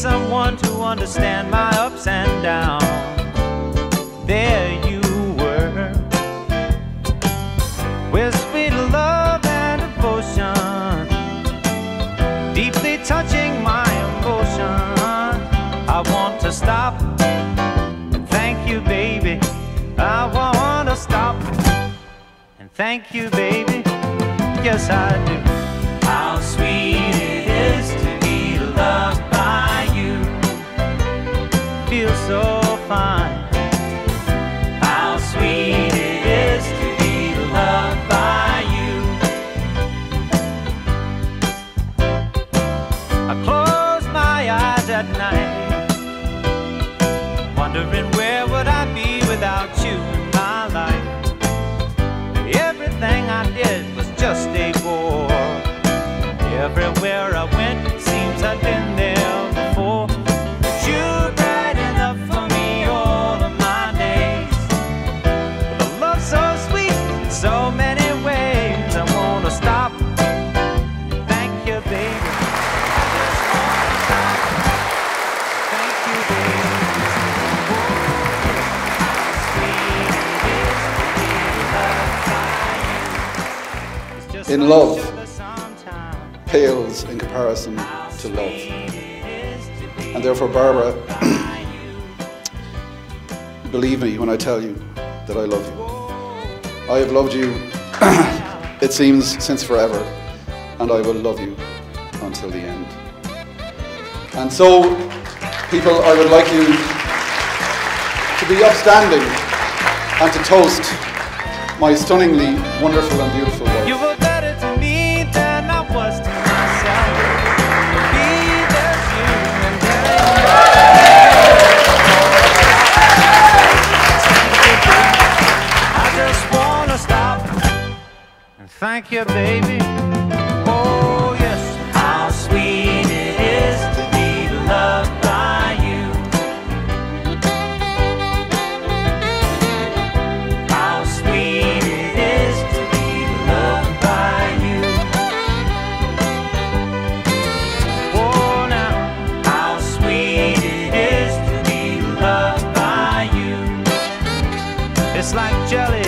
someone to understand my ups and downs. There you were, with sweet love and devotion, deeply touching my emotion. I want to stop and thank you, baby. I want to stop and thank you, baby. Yes, I do. How sweet it is to be loved by you. Feels so fine. How sweet it is to be loved by you. I close my eyes at night, In love. pales in comparison to love. And therefore, Bairbre, believe me when I tell you that I love you. I have loved you, it seems, since forever, and I will love you until the end. And so, people, I would like you to be upstanding and to toast my stunningly wonderful and beautiful wife. And thank you, baby. Oh yes, how sweet it is to be loved by you. How sweet it is to be loved by you. Oh, now, how sweet it is to be loved by you. It's like jelly,